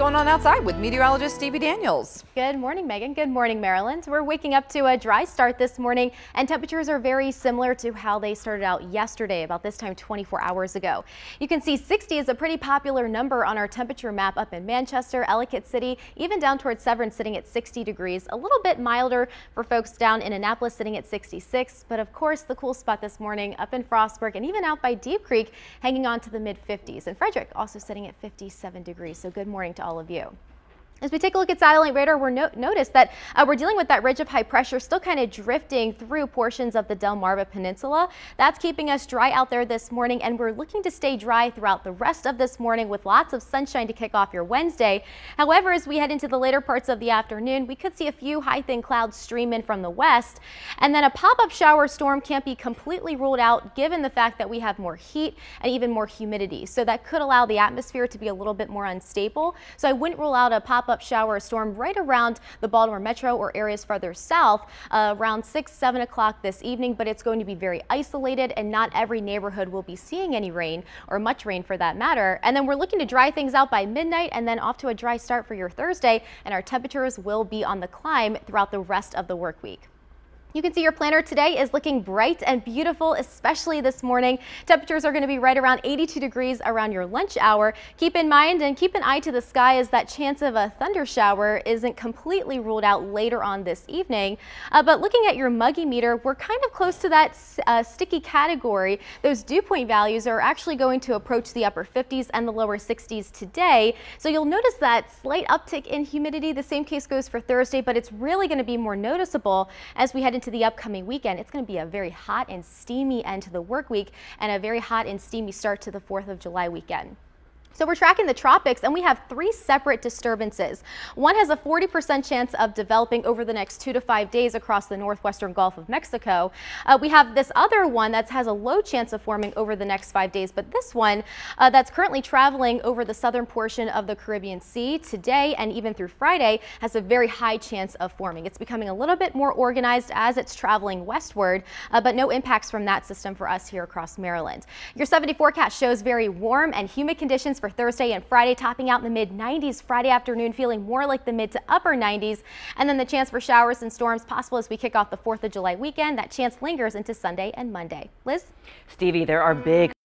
going on outside with meteorologist Stevie Daniels. Good morning, Megan. Good morning, Maryland. We're waking up to a dry start this morning, and temperatures are very similar to how they started out yesterday, about this time 24 hours ago. You can see 60 is a pretty popular number on our temperature map up in Manchester, Ellicott City, even down towards Severn sitting at 60 degrees. A little bit milder for folks down in Annapolis sitting at 66, but of course the cool spot this morning up in Frostburg and even out by Deep Creek hanging on to the mid 50s. And Frederick also sitting at 57 degrees. So good morning to all of you. As we take a look at satellite radar, we're no notice that uh, we're dealing with that ridge of high pressure still kind of drifting through portions of the Delmarva Peninsula. That's keeping us dry out there this morning, and we're looking to stay dry throughout the rest of this morning with lots of sunshine to kick off your Wednesday. However, as we head into the later parts of the afternoon, we could see a few high thin clouds stream in from the west, and then a pop-up shower storm can't be completely ruled out given the fact that we have more heat and even more humidity. So that could allow the atmosphere to be a little bit more unstable. So I wouldn't rule out a pop up shower or storm right around the Baltimore Metro or areas farther south uh, around 6, 7 o'clock this evening, but it's going to be very isolated and not every neighborhood will be seeing any rain or much rain for that matter. And then we're looking to dry things out by midnight and then off to a dry start for your Thursday and our temperatures will be on the climb throughout the rest of the work week. You can see your planner today is looking bright and beautiful, especially this morning. Temperatures are going to be right around 82 degrees around your lunch hour. Keep in mind and keep an eye to the sky as that chance of a thunder shower isn't completely ruled out later on this evening. Uh, but looking at your muggy meter, we're kind of close to that uh, sticky category. Those dew point values are actually going to approach the upper 50s and the lower 60s today. So you'll notice that slight uptick in humidity. The same case goes for Thursday, but it's really going to be more noticeable as we head into the upcoming weekend. It's going to be a very hot and steamy end to the work week and a very hot and steamy start to the 4th of July weekend. So we're tracking the tropics and we have three separate disturbances. One has a 40% chance of developing over the next two to five days across the northwestern Gulf of Mexico. Uh, we have this other one that has a low chance of forming over the next five days, but this one uh, that's currently traveling over the southern portion of the Caribbean Sea today and even through Friday has a very high chance of forming. It's becoming a little bit more organized as it's traveling westward, uh, but no impacts from that system for us here across Maryland. Your 70 forecast shows very warm and humid conditions for Thursday and Friday, topping out in the mid 90s. Friday afternoon feeling more like the mid to upper 90s. And then the chance for showers and storms possible as we kick off the 4th of July weekend. That chance lingers into Sunday and Monday. Liz? Stevie, there are big